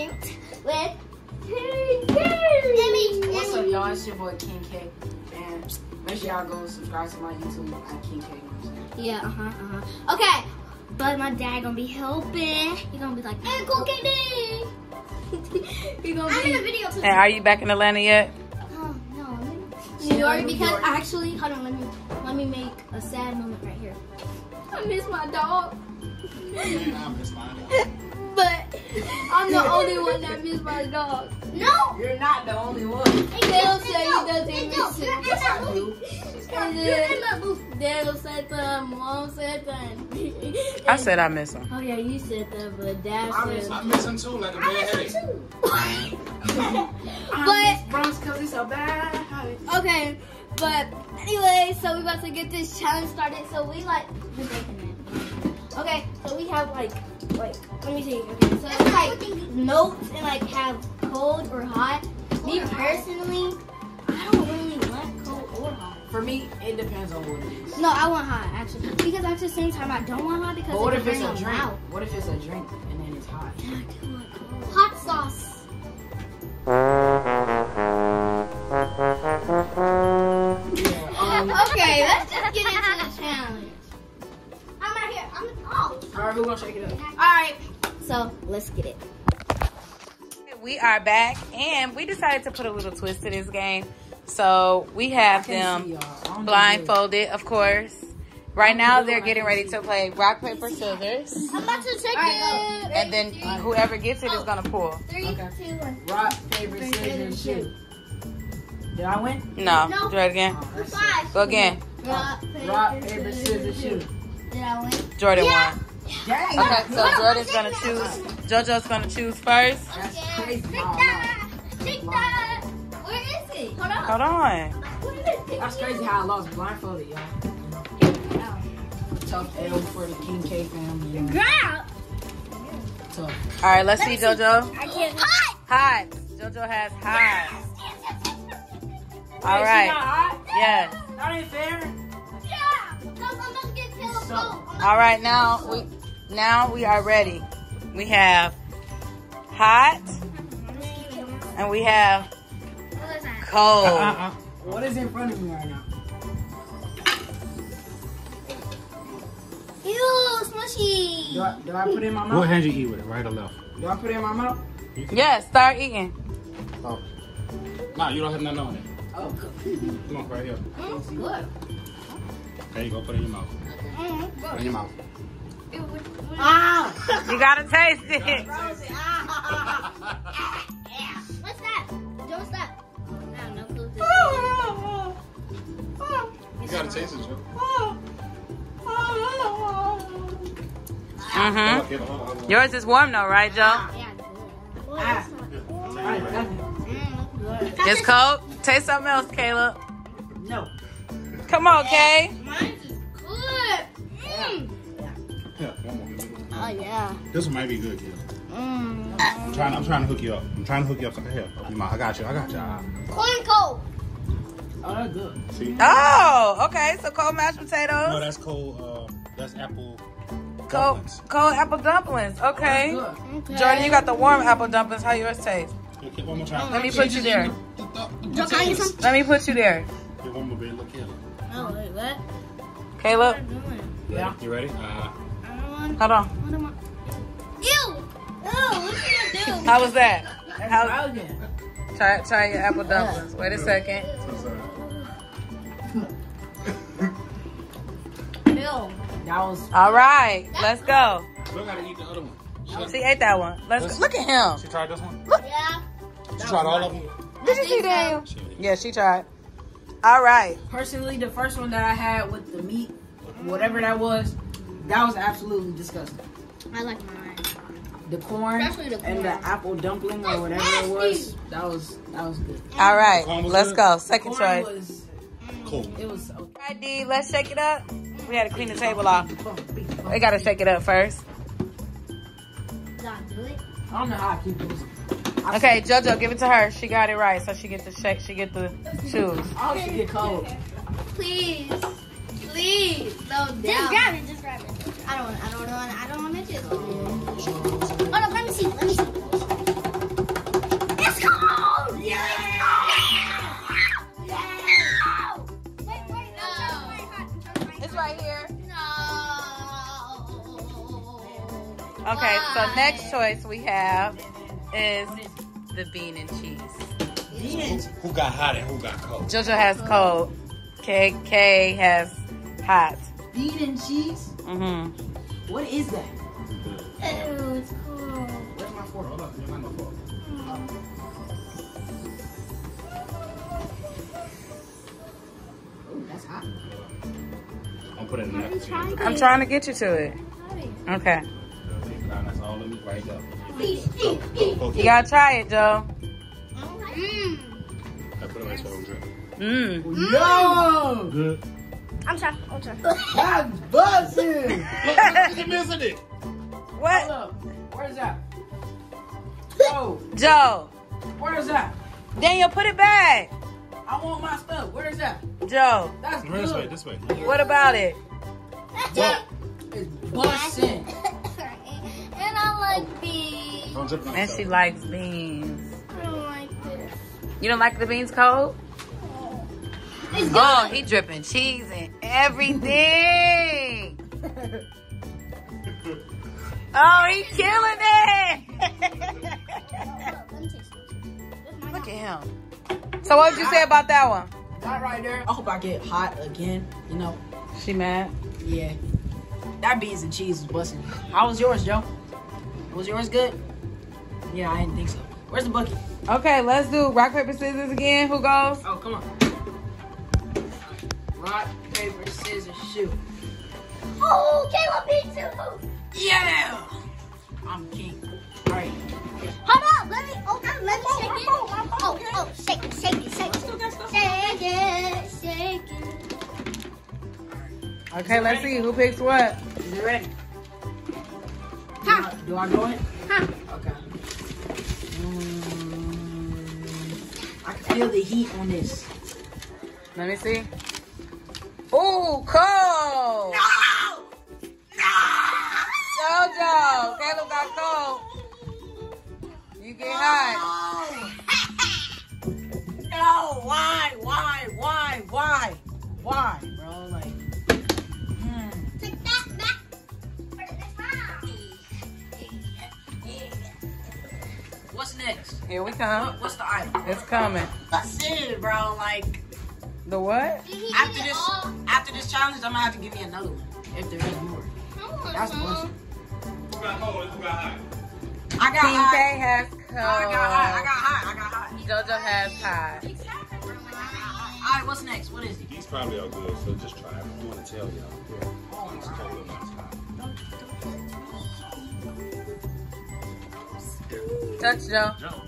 linked with What's up, y'all? It's your boy King Cay. And make sure y'all go subscribe to my YouTube at King Cay. Yeah, uh-huh, uh-huh. Okay, but my dad gonna be helping. He gonna be like, hey, cool KD! You're I'm in a video too. And are you back in Atlanta yet? Oh, no. New York, because York. actually, hold on, let me, let me make a sad moment right here. I miss my dog. Man, I miss my dog. I'm the only one that miss my dog. No. You're not the only one. Daniel said he doesn't Hey, miss Joe, you're in it. that movie. And then. Daniel said that, mom said that. I said I miss him. Oh yeah, you said that, but dad I miss said. I miss him too, like a I bad miss him headache. too. But Bronx because it's a bad habit. okay, but anyway, so we about to get this challenge started. So we like we're breaking it. Okay, so we have like like let me see. Okay, so it's like notes and like have cold or hot. Me personally, I don't really want cold or hot. For me, it depends on what it is. No, I want hot actually because at the same time I don't want hot because But what if it's a drink? mouth. What if it's a drink and then it's hot? And I do want cold. Hot sauce. Alright, we're gonna shake it up. All right, so let's get it. We are back, and we decided to put a little twist to this game. So we have them y'all. I don't do blindfolded, of course. Right now, they're getting ready to play rock, paper, scissors. I'm about to take Alright, it. And then whoever gets it is oh, going to pull. Three, Okay. two, one. Rock, paper, scissors, shoot. Did I win? No. No. Do it again. Oh, that's it. Five. Go again. Rock, paper, Rock, paper, scissors, shoot. Did I win? Jordan Yeah. won. Dang. Okay, so Jordan's going to choose. JoJo's going to choose first. That's crazy. Take that. Take that. Where is it? Hold on. Hold on. What is no. it? That's crazy how I lost blindfolded, y'all. Tough L for the King Cay family. y'all. Grab. Tough. All right, let's see, JoJo. I can't. Hot. Hot. JoJo has hot. All Wait, she right. hot? Yes. That ain't fair. Yeah. No, I'm about to get Caleb. So- All right, now we now we are ready. We have hot and we have What is that? cold. Uh-uh. What is in front of me right now? Ew, smushy. Do I, do I put it in my mouth? What hand you eat with it, right or left? Do I put it in my mouth? Yes, start eating. Oh. Nah, you don't have nothing on it. Oh, Come on, right here. Mm, good. There you go, put it in your mouth. Mm, Put it in your mouth. Ah! You gotta taste it. What's that? Don't stop. I have no clue. You gotta taste it, Joe. Mhm. Okay, hold on, hold on. Yours is warm though, right, Joe? Yeah, Ah. I ain't nothing. Mm, good. It's cold. Taste something else, Caleb. No. Come on, Cay. Mine is good. Mm. Here, one more. Oh yeah. This one might be good, kid. Mm. I'm trying, I'm trying to hook you up. I'm trying to hook you up. Here, open your mouth. I got you. I got you. Corn cold. Oh, that's good. See? Oh, okay. So cold mashed potatoes. No, that's cold. Uh, that's apple Cold, dumplings. cold apple dumplings. Okay. That's good. Okay. Jordan, you got the warm apple dumplings. How yours taste? Okay, one more time. Let me put you there. Let me put you there. Here, one more, baby. Look here. Oh wait, what? Caleb, What am I doing? Yeah. You ready? Uh, I don't want. hold on. Oh, what am I? Ew! Ew! What should I do? How was that? That's How- what was getting. Try, try your apple dumplings. Wait a second. Ew. That was. All right, let's go. Look how to eat the other one. She, She ate that one. Let's go. look at him. she tried this one? Look. Yeah. She tried all of them? Did you see Daniel? She did. Yeah, she tried. All right. Personally, the first one that I had with the meat, whatever that was, that was absolutely disgusting. I like mine. The corn, Especially the and the apple dumpling or whatever it was, that was that was good. All right. Was Let's good? go. Second Corn choice. was Cool. Mm, it was. Okay. All right, D. Let's shake it up. We had to clean the table off. We gotta shake it up first. Did I do it? I don't know how I keep this. I Okay, JoJo, give it to her. She got it right, so she get the shake. She get the shoes. oh, she get cold. Please, please, no Just doubt. grab it. Just grab it. I don't want. I don't want. I don't want to do. Oh no! Let me see. Let me see. Let's go! Yeah! yeah! yeah! Wait, wait, no. It's right here. No. Okay, Why? so next choice we have is the bean and cheese. Who, who got hot and who got cold? JoJo has cold. KK has hot. Bean and cheese? Mhm. What is that? Oh, it's cold. Where's my fork? Hold up, you might not fall. Ooh, that's hot. I'm putting it in the I'm trying to get you to it. Okay. You gotta try it, Joe. Mmm. I put it right so I. Mmm. Yo! Good. I'm sorry. I'm sorry. That's buzzing! You're missing it. What? Hold up. Where's that? Oh, Joe. where's that? Daniel, put it back. I want my stuff. Where's that? Joe, That's Come here, this way, this way. what about it? That is buzzing. and I like beans. Don't drip it on And she likes beans. I don't like this. You don't like the beans cold? Oh, he dripping cheese and everything. oh, he killing it. Look at him. So what did you say about that one? That right there. I hope I get hot again. You know, She mad? yeah. That beans and cheese is busting. How was yours, Joe? Was yours good? Yeah, I didn't think so. Where's the bucket? Okay, let's do rock, paper, scissors again. Who goes? Oh, come on. Rock, paper, scissors, shoot. Oh, Caleb beat too. Yeah! I'm king. All right. Hold up, let me. Oh, let me shake it. Oh, oh, shake it, shake it, shake it, shake it, shake it. Okay, let's see who picks what. Is it ready? Huh. Do I go in? Huh. Okay. Mm, I can feel the heat on this. Let me see. Ooh, cold. No! No! Jojo, Caleb got cold. You get hot. No, why, why, why, why, why, bro? Like. Take that back. Put it this way. What's next? Here we come. What, what's the item? It's coming. That's it, bro. Like, The what? After this? After this challenge, I'm gonna have to give me another one if there is more. I want That's some. bullshit. Who got cold and who got hot? I got Team hot. K has oh, I got hot. I got hot. I got hot. Jojo has hot. All right, what's next? What is it? These probably are good, so just try it. I want to tell y'all. It's cold and it's hot. Touch Joe. Joe.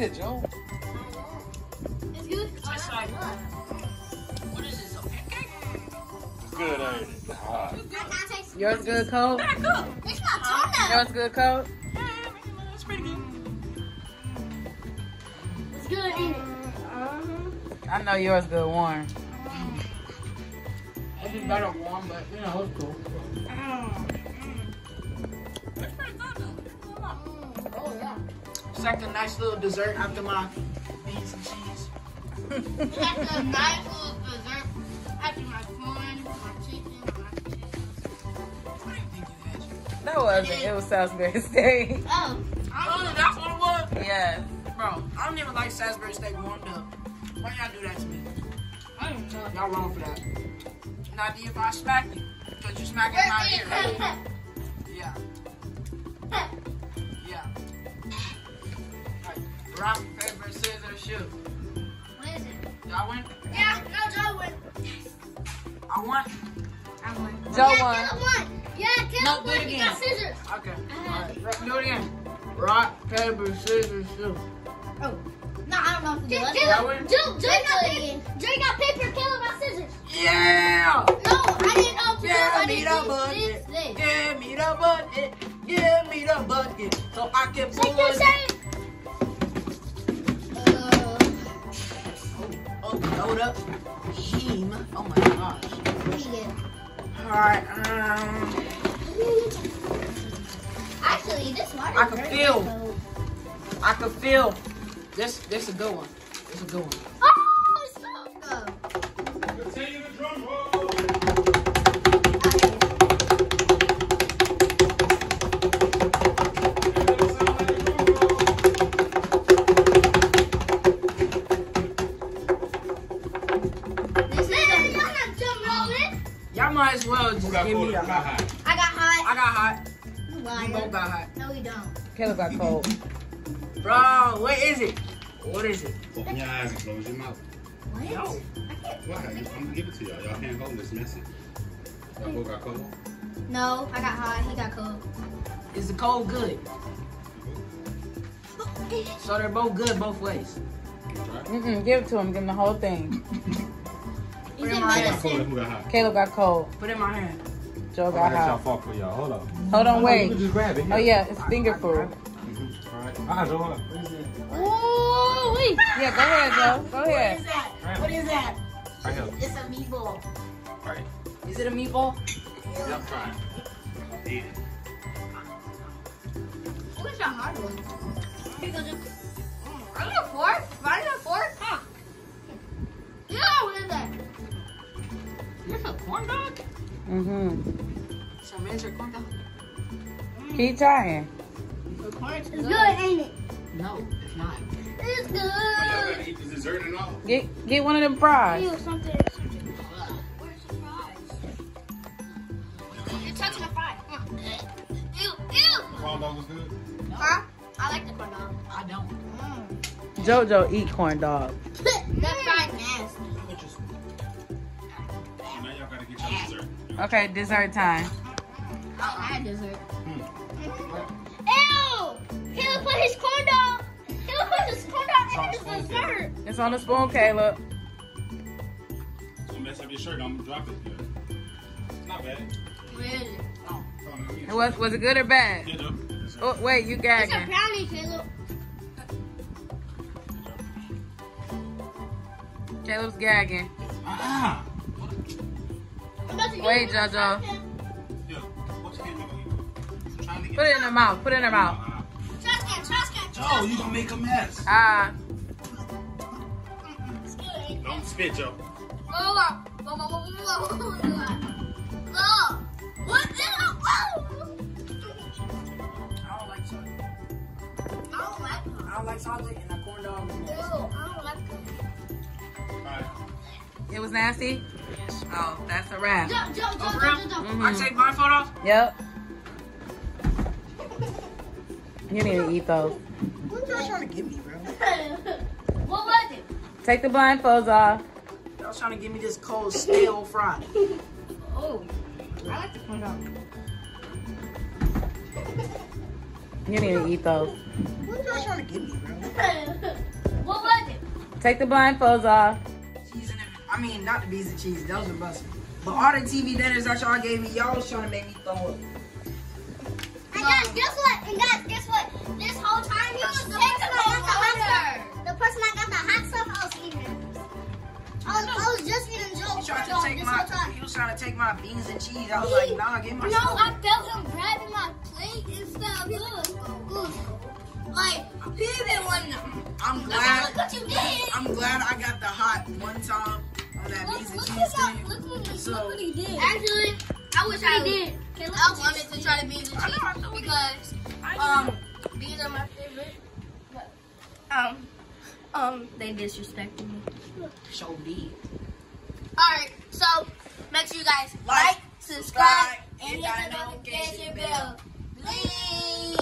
Eat it, Joe. It's good. Tastes like what is this? A pancake? Good, ain't it? Hot. Yours good cold? It's not tuna. Yours good cold? It's pretty good. It's good, ain't it? I know yours good warm. It's better warm, but you know it's cool. Oh. It's like a nice little dessert after my beans and cheese. That's a nice little dessert. After my corn, my chicken, my chicken. I didn't think you had. That wasn't. It was Salisbury Steak. Oh, Oh, that's what it was? Yeah. Bro, I don't even like Salisbury steak warmed up. Why y'all do that to me? I don't know. Y'all wrong for that. Nadia, if I smack you, because you smacking my ear. Rock, paper, scissors, shoot. What is it? Y'all win? Yeah, no, Joe won. I won? I won. Joe yeah, won. Caleb won. Yeah, Caleb No, do won. it He again. got scissors. Okay. Uh-huh. Alright, do it again. Rock, paper, scissors, shoot. Oh. No, I don't know if to do it. That? Joe, Joe got paper. Joe got paper. Caleb got scissors. Yeah! No, I didn't know if to do it. I Give me didn't the bucket. this, this. Give me the bucket. Give me the bucket. So I can Shake pull it, Heem. Oh my gosh. Alright, um. Actually, this water I can feel. cold. I can feel. This, this a good one. This is a good one. We both got hot. No, we don't. Caleb got cold. Bro, what is it? What is it? Open your eyes and close your mouth. What? Yo. What? I'm gonna give it to y'all. Y'all can't hold this messy. Y'all both got cold. No, I got hot. He got cold. Is the cold good? So they're both good both ways. Mm-mm, give it to him. Give him the whole thing. Is Put in my hand. cold and medicine? who got hot? Caleb got cold. Put it in my hand. Joe got got y'all hot. for y'all. Hold on. Hold on, You wait. just grab it. Oh yeah, it's finger food. All right. Ah, Joe. Ooh, wait. Yeah, go ahead, Joe. Go ahead. What is that? What is that? Right here. It's a meatball. Right. Is it a meatball? Yep, try it. Eat it. What's the hard one? Because it's. I need a fork. I need a fork. Huh. Yeah, what is that? It's a corn dog? Mm-hmm. Some miniature corn dog? Keep trying. It's good, ain't it? No, it's not. It's Oh, y'all good. gotta eat the dessert and all. Get get one of them fries. Ew, something. something. Where's the fries? You're touching the fry. Huh. Ew, ew. Corn dog was good. Huh? I like the corn dog. I don't. Jojo eat corn dog. that fry nasty. Okay, dessert time. Oh, I had dessert. Ew! Caleb put his corn dog. Caleb put his corn dog in his dessert. It's on the spoon, Caleb. Don't mess up your shirt. I'm gonna drop it. Good. It's not bad. Really? Oh, It was was it good or bad? Get up. Oh wait, you gagging. It's a brownie, Caleb. Caleb's gagging. Ah! To get Put it in her mouth. Put it in her mouth. Trash can, trash can, Joe, you gonna make a mess. Ah, can. Don't spit, Joe. Like chocolate. I don't like them. I don't like chocolate and corn dog. Ew. I don't like. Alright. it was nasty. Yes. Oh, that's a wrap. Joe, Joe, Joe, Oh, for Joe, real? Joe, Joe. I take my phone off? Yep. You need to eat those. What y'all trying to give me, bro? What was it? Take the blindfolds off. Y'all trying to give me this cold, stale fry. Oh, I like the corn dog. You need to eat those. What y'all trying to give me, bro? What was it? Take the blindfolds off. Cheese and everything. I mean, not the beans and cheese. Those are busting. But all the TV dinners that y'all gave me, y'all was trying to make me throw up. And guys, guess what? And guys, guess what? This whole time he was the person that got the hot stuff. The person that got the hot stuff, I was eating. I was, I was just eating Joe He to take my, time. he was trying to take my beans and cheese. I was like, nah, give my No, stuff. I felt him grabbing my plate and stuff. Look, look. Like, he didn't want to. I'm glad. look what you did. I'm glad I got the hot one time on that look, look. Look what he, so, look what he did. Actually, I wish I did. I wanted to try the beans and cheese because um beans are my favorite. But, um um they disrespected me. Show me. Alright, so make sure you guys like, subscribe, and hit the notification bell. Please.